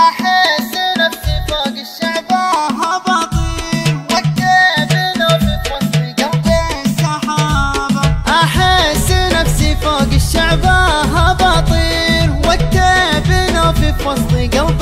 أحس نفسي فوق الشعب هبطي وقف لو في وسط قلبي السحابه وسط قلبي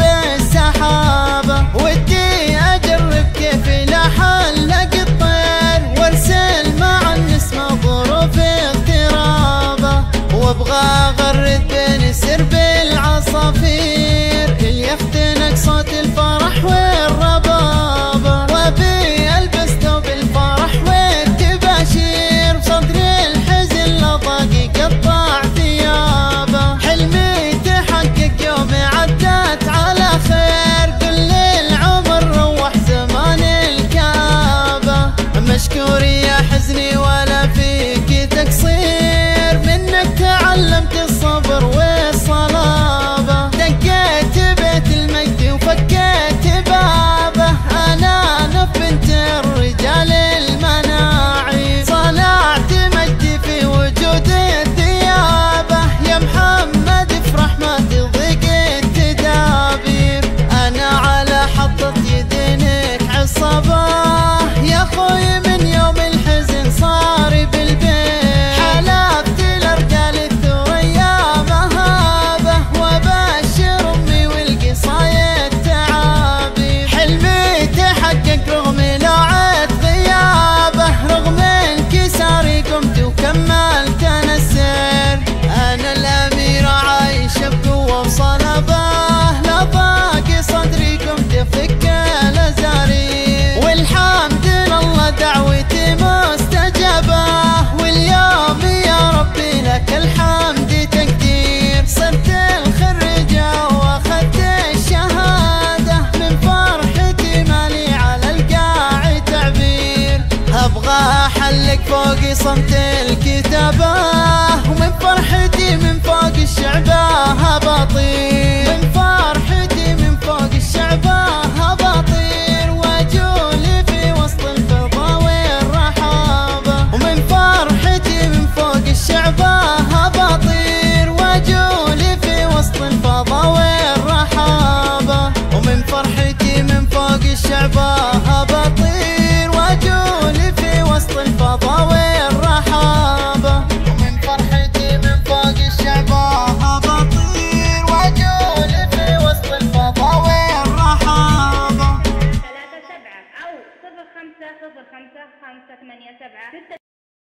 لعباها بطير واجول في وسط الفضا والرحابة ومن فرحتي من فوق الشعباها بطير واجول في وسط الفضا رحابة ثلاثة سبعة أو صفر خمسة صفر خمسة خمسة ثمانية سبعة